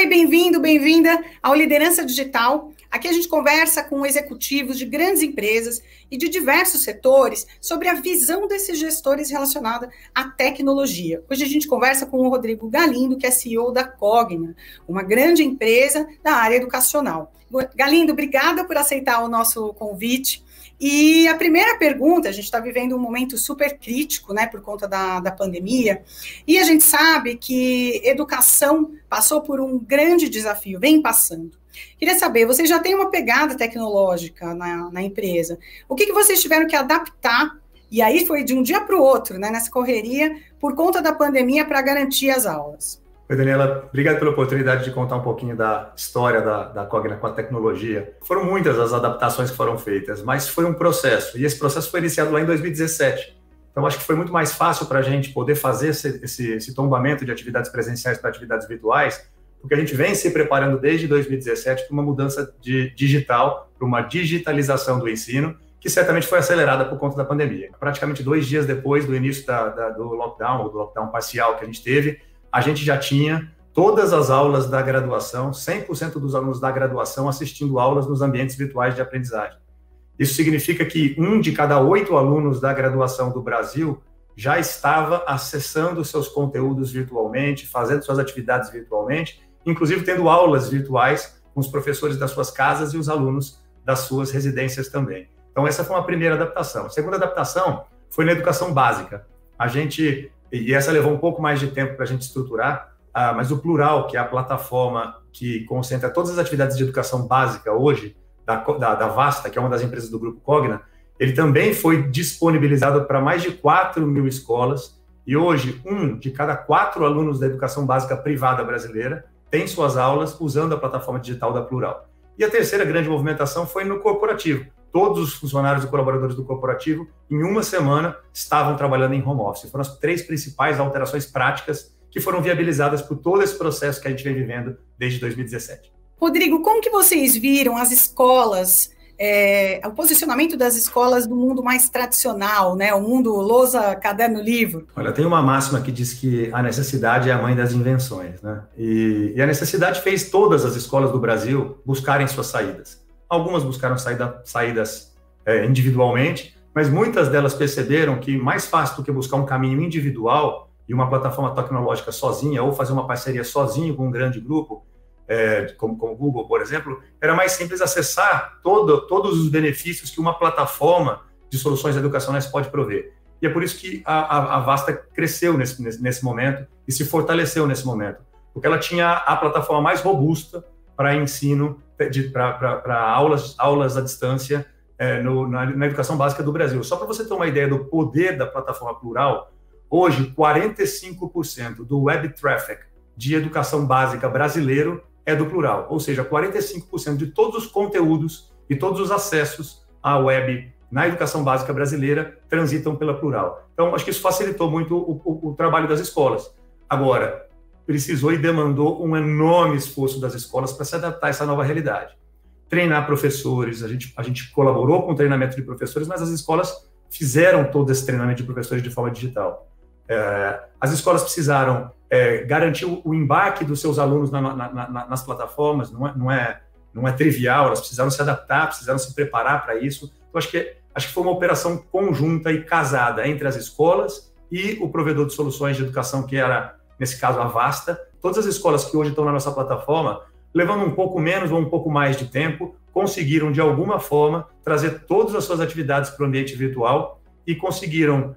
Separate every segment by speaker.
Speaker 1: Oi, bem-vindo, bem-vinda ao Liderança Digital. Aqui a gente conversa com executivos de grandes empresas e de diversos setores sobre a visão desses gestores relacionada à tecnologia. Hoje a gente conversa com o Rodrigo Galindo, que é CEO da Cogna, uma grande empresa da área educacional. Galindo, obrigada por aceitar o nosso convite. E a primeira pergunta, a gente está vivendo um momento super crítico, né, por conta da, da pandemia, e a gente sabe que educação passou por um grande desafio, vem passando. Queria saber, vocês já têm uma pegada tecnológica na, na empresa, o que, que vocês tiveram que adaptar, e aí foi de um dia para o outro, né, nessa correria, por conta da pandemia, para garantir as aulas?
Speaker 2: Oi, Daniela, obrigado pela oportunidade de contar um pouquinho da história da, da Cogna com a tecnologia. Foram muitas as adaptações que foram feitas, mas foi um processo, e esse processo foi iniciado lá em 2017. Então, acho que foi muito mais fácil para a gente poder fazer esse, esse, esse tombamento de atividades presenciais para atividades virtuais, porque a gente vem se preparando desde 2017 para uma mudança de digital, para uma digitalização do ensino, que certamente foi acelerada por conta da pandemia. Praticamente dois dias depois do início da, da, do lockdown, ou do lockdown parcial que a gente teve, a gente já tinha todas as aulas da graduação, 100% dos alunos da graduação assistindo aulas nos ambientes virtuais de aprendizagem. Isso significa que um de cada oito alunos da graduação do Brasil já estava acessando seus conteúdos virtualmente, fazendo suas atividades virtualmente, inclusive tendo aulas virtuais com os professores das suas casas e os alunos das suas residências também. Então, essa foi uma primeira adaptação. A segunda adaptação foi na educação básica. A gente e essa levou um pouco mais de tempo para a gente estruturar, ah, mas o Plural, que é a plataforma que concentra todas as atividades de educação básica hoje, da, da, da Vasta, que é uma das empresas do Grupo Cogna, ele também foi disponibilizado para mais de 4 mil escolas, e hoje, um de cada quatro alunos da educação básica privada brasileira tem suas aulas usando a plataforma digital da Plural. E a terceira grande movimentação foi no corporativo todos os funcionários e colaboradores do corporativo, em uma semana, estavam trabalhando em home office. Foram as três principais alterações práticas que foram viabilizadas por todo esse processo que a gente vem vivendo desde 2017.
Speaker 1: Rodrigo, como que vocês viram as escolas, é, o posicionamento das escolas do mundo mais tradicional, né? O mundo lousa, caderno, livro?
Speaker 2: Olha, tem uma máxima que diz que a necessidade é a mãe das invenções, né? E, e a necessidade fez todas as escolas do Brasil buscarem suas saídas. Algumas buscaram saída, saídas é, individualmente, mas muitas delas perceberam que mais fácil do que buscar um caminho individual e uma plataforma tecnológica sozinha, ou fazer uma parceria sozinho com um grande grupo, é, como, o Google, por exemplo, era mais simples acessar todo, todos os benefícios que uma plataforma de soluções educacionais pode prover. E é por isso que a, a, a Vasta cresceu nesse, nesse, nesse momento e se fortaleceu nesse momento, porque ela tinha a plataforma mais robusta para ensino, para aulas, aulas à distância é, no, na, na, educação básica do Brasil. Só para você ter uma ideia do poder da plataforma plural, hoje 45% do web traffic de educação básica brasileiro é do plural, ou seja, 45% de todos os conteúdos e todos os acessos à web na educação básica brasileira transitam pela plural. Então, acho que isso facilitou muito o, o, o trabalho das escolas. Agora, precisou e demandou um enorme esforço das escolas para se adaptar a essa nova realidade. Treinar professores, a gente, a gente colaborou com o treinamento de professores, mas as escolas fizeram todo esse treinamento de professores de forma digital. É, as escolas precisaram é, garantir o, embarque dos seus alunos na, na, na, nas plataformas, não é, não, é, não é trivial, elas precisaram se adaptar, precisaram se preparar para isso. Então, acho que, acho que foi uma operação conjunta e casada entre as escolas e o provedor de soluções de educação, que era nesse caso a Vasta, todas as escolas que hoje estão na nossa plataforma, levando um pouco menos ou um pouco mais de tempo, conseguiram de alguma forma trazer todas as suas atividades para o ambiente virtual e conseguiram,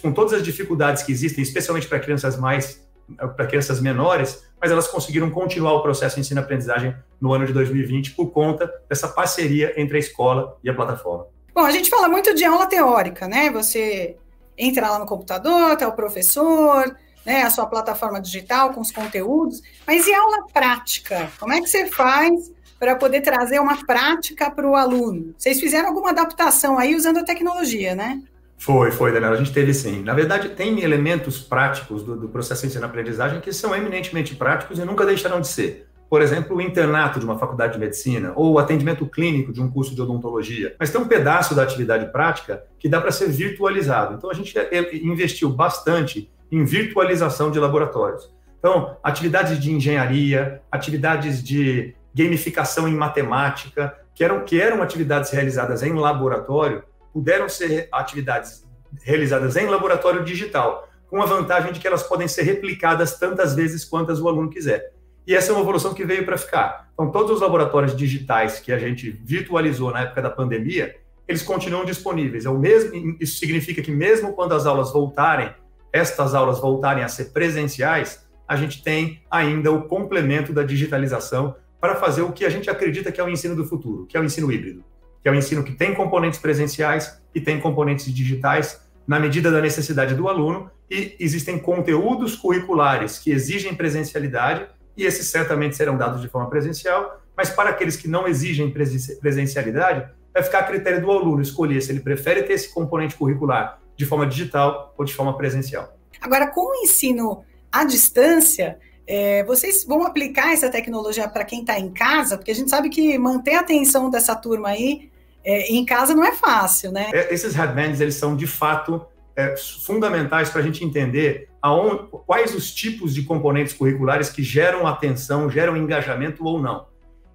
Speaker 2: com todas as dificuldades que existem, especialmente para crianças mais, para crianças menores, mas elas conseguiram continuar o processo de ensino-aprendizagem no ano de 2020 por conta dessa parceria entre a escola e a plataforma.
Speaker 1: Bom, a gente fala muito de aula teórica, né? Você entra lá no computador, tá o professor, né, a sua plataforma digital com os conteúdos, mas e aula prática? Como é que você faz para poder trazer uma prática para o aluno? Vocês fizeram alguma adaptação aí usando a tecnologia, né?
Speaker 2: Foi, foi, Daniela, a gente teve sim. Na verdade, tem elementos práticos do, do processo de ensino-aprendizagem que são eminentemente práticos e nunca deixarão de ser. Por exemplo, o internato de uma faculdade de medicina ou o atendimento clínico de um curso de odontologia. Mas tem um pedaço da atividade prática que dá para ser virtualizado. Então, a gente investiu bastante em virtualização de laboratórios. Então, atividades de engenharia, atividades de gamificação em matemática, que eram, que eram atividades realizadas em laboratório, puderam ser atividades realizadas em laboratório digital, com a vantagem de que elas podem ser replicadas tantas vezes quantas o aluno quiser. E essa é uma evolução que veio para ficar. Então, todos os laboratórios digitais que a gente virtualizou na época da pandemia, eles continuam disponíveis. É o mesmo, isso significa que mesmo quando as aulas voltarem, estas aulas voltarem a ser presenciais, a gente tem ainda o complemento da digitalização para fazer o que a gente acredita que é o ensino do futuro, que é o ensino híbrido, que é o ensino que tem componentes presenciais e tem componentes digitais na medida da necessidade do aluno e existem conteúdos curriculares que exigem presencialidade e esses certamente serão dados de forma presencial, mas para aqueles que não exigem presencialidade, vai ficar a critério do aluno escolher se ele prefere ter esse componente curricular de forma digital ou de forma presencial.
Speaker 1: Agora, com o ensino à distância, é, vocês vão aplicar essa tecnologia para quem está em casa? Porque a gente sabe que manter a atenção dessa turma aí é, em casa não é fácil, né?
Speaker 2: É, esses headbands, eles são, de fato, é, fundamentais para a gente entender aonde, quais os tipos de componentes curriculares que geram atenção, geram engajamento ou não.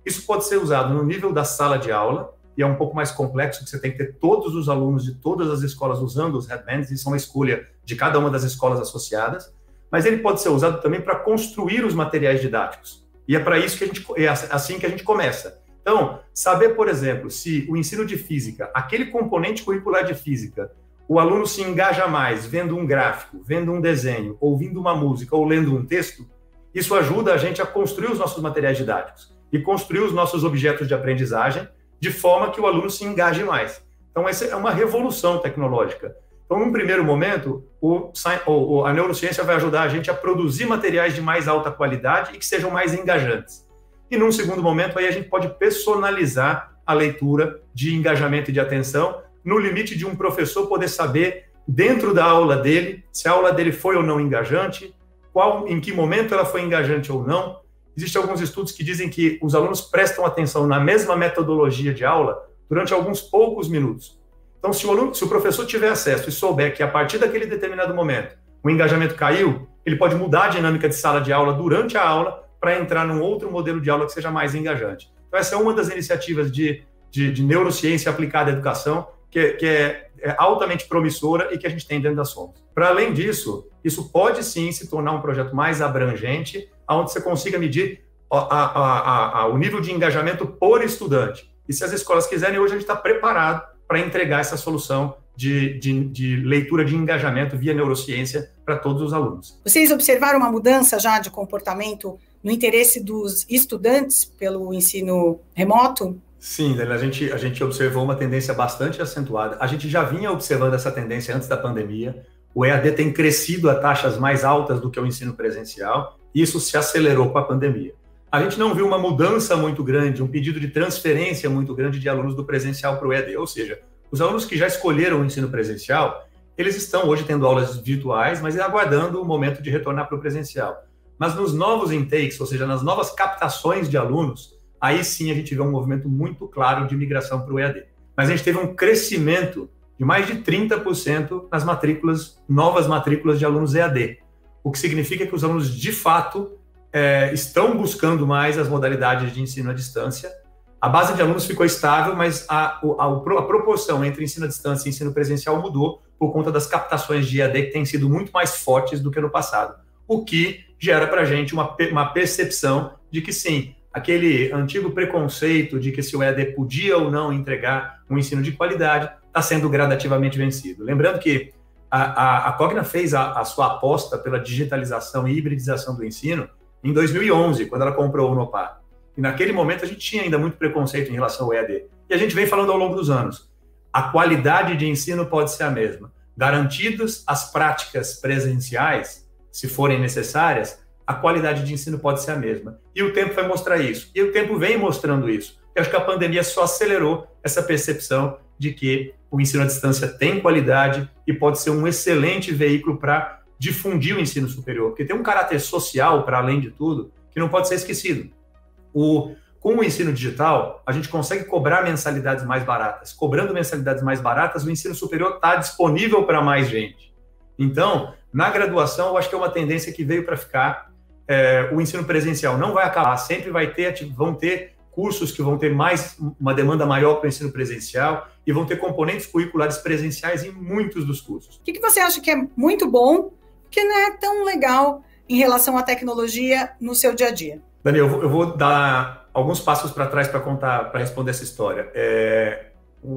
Speaker 2: Isso pode ser usado no nível da sala de aula, e é um pouco mais complexo, que você tem que ter todos os alunos de todas as escolas usando os headbands, isso é uma escolha de cada uma das escolas associadas mas ele pode ser usado também para construir os materiais didáticos. E é para isso que a gente é assim que a gente começa. Então, saber, por exemplo, se o ensino de física, aquele componente curricular de física, o aluno se engaja mais vendo um gráfico, vendo um desenho, ouvindo uma música ou lendo um texto, isso ajuda a gente a construir os nossos materiais didáticos e construir os nossos objetos de aprendizagem de forma que o aluno se engaje mais. Então, essa é uma revolução tecnológica. Então, num primeiro momento, o, a neurociência vai ajudar a gente a produzir materiais de mais alta qualidade e que sejam mais engajantes. E num segundo momento, aí a gente pode personalizar a leitura de engajamento e de atenção, no limite de um professor poder saber, dentro da aula dele, se a aula dele foi ou não engajante, qual, em que momento ela foi engajante ou não. Existem alguns estudos que dizem que os alunos prestam atenção na mesma metodologia de aula durante alguns poucos minutos. Então, se o, aluno, se o professor tiver acesso e souber que a partir daquele determinado momento o engajamento caiu, ele pode mudar a dinâmica de sala de aula durante a aula para entrar num outro modelo de aula que seja mais engajante. Então, essa é uma das iniciativas de, de, de neurociência aplicada à educação que, que é, é, altamente promissora e que a gente tem dentro da Somos. Para além disso, isso pode sim se tornar um projeto mais abrangente, onde você consiga medir a, a, a, o nível de engajamento por estudante. E se as escolas quiserem, hoje a gente está preparado para entregar essa solução de, de, de, leitura de engajamento via neurociência para todos os alunos.
Speaker 1: Vocês observaram uma mudança já de comportamento no interesse dos estudantes pelo ensino remoto?
Speaker 2: Sim, a gente, a gente observou uma tendência bastante acentuada. A gente já vinha observando essa tendência antes da pandemia. O EAD tem crescido a taxas mais altas do que o ensino presencial, isso se acelerou com a pandemia. A gente não viu uma mudança muito grande, um pedido de transferência muito grande de alunos do presencial para o EAD, ou seja, os alunos que já escolheram o ensino presencial, eles estão hoje tendo aulas virtuais, mas aguardando o momento de retornar para o presencial. Mas nos novos intakes, ou seja, nas novas captações de alunos, aí sim a gente vê um movimento muito claro de migração para o EAD. Mas a gente teve um crescimento de mais de 30% nas matrículas, novas matrículas de alunos EAD, o que significa que os alunos de fato é, estão buscando mais as modalidades de ensino à distância. A base de alunos ficou estável, mas a, a, a proporção entre ensino à distância e ensino presencial mudou por conta das captações de EAD que têm sido muito mais fortes do que no passado, o que gera para a gente uma, uma percepção de que sim, aquele antigo preconceito de que se o EAD podia ou não entregar um ensino de qualidade está sendo gradativamente vencido. Lembrando que a, a, Cogna fez a, a, sua aposta pela digitalização e hibridização do ensino em 2011, quando ela comprou o Unopar. E naquele momento a gente tinha ainda muito preconceito em relação ao EAD. E a gente vem falando ao longo dos anos. A qualidade de ensino pode ser a mesma. Garantidas as práticas presenciais, se forem necessárias, a qualidade de ensino pode ser a mesma. E o tempo vai mostrar isso. E o tempo vem mostrando isso. Eu acho que a pandemia só acelerou essa percepção de que o ensino à distância tem qualidade e pode ser um excelente veículo para difundir o ensino superior, porque tem um caráter social, para além de tudo, que não pode ser esquecido. O, com o ensino digital, a gente consegue cobrar mensalidades mais baratas. Cobrando mensalidades mais baratas, o ensino superior está disponível para mais gente. Então, na graduação, eu acho que é uma tendência que veio para ficar. é, o ensino presencial não vai acabar, sempre vai ter, vão ter cursos que vão ter mais uma demanda maior para o ensino presencial e vão ter componentes curriculares presenciais em muitos dos cursos.
Speaker 1: O que, que você acha que é muito bom, que não é tão legal em relação à tecnologia no seu dia a dia?
Speaker 2: Daniel, eu vou dar alguns passos para trás para contar, para responder essa história. É,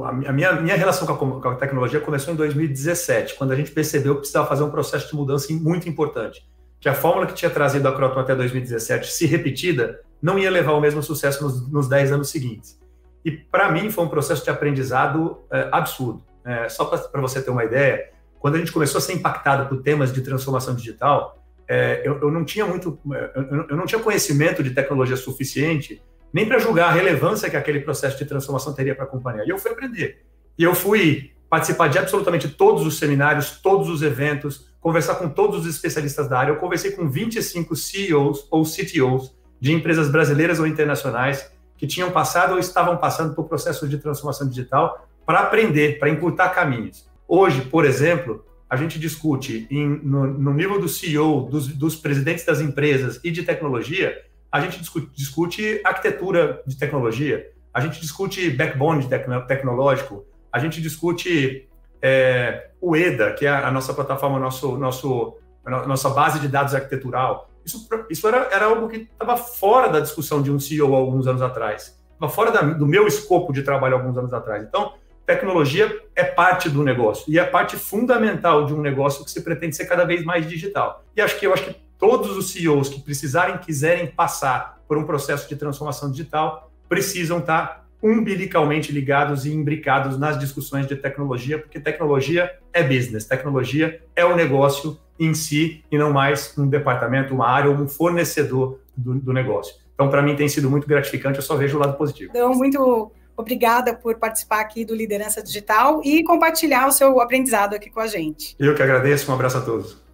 Speaker 2: a minha, minha relação com a, com a, tecnologia começou em 2017, quando a gente percebeu que precisava fazer um processo de mudança muito importante. Que a fórmula que tinha trazido a Croton até 2017, se repetida, não ia levar o mesmo sucesso nos, nos 10 anos seguintes. E para mim foi um processo de aprendizado é, absurdo. É, só para você ter uma ideia, quando a gente começou a ser impactado por temas de transformação digital, é, eu, eu, não tinha muito, eu, eu não tinha conhecimento de tecnologia suficiente nem para julgar a relevância que aquele processo de transformação teria para a companhia. E eu fui aprender. E eu fui participar de absolutamente todos os seminários, todos os eventos, conversar com todos os especialistas da área. Eu conversei com 25 CEOs ou CTOs de empresas brasileiras ou internacionais que tinham passado ou estavam passando por processos de transformação digital para aprender, para encurtar caminhos. Hoje, por exemplo, a gente discute em, no, no, nível do CEO, dos, dos, presidentes das empresas e de tecnologia, a gente discute, discute arquitetura de tecnologia, a gente discute backbone tecno, tecnológico, a gente discute é, o EDA, que é a nossa plataforma, nosso, nosso, nossa base de dados arquitetural. Isso, isso era, era algo que estava fora da discussão de um CEO alguns anos atrás, estava fora da, do meu escopo de trabalho alguns anos atrás. Então, tecnologia é parte do negócio e é parte fundamental de um negócio que se pretende ser cada vez mais digital. E acho que eu acho que todos os CEOs que precisarem, quiserem passar por um processo de transformação digital, precisam estar umbilicalmente ligados e imbricados nas discussões de tecnologia, porque tecnologia é business, tecnologia é o negócio em si e não mais um departamento, uma área ou um fornecedor do, do negócio. Então, para mim, tem sido muito gratificante, eu só vejo o lado positivo.
Speaker 1: Então, muito obrigada por participar aqui do Liderança Digital e compartilhar o seu aprendizado aqui com a gente.
Speaker 2: Eu que agradeço, um abraço a todos.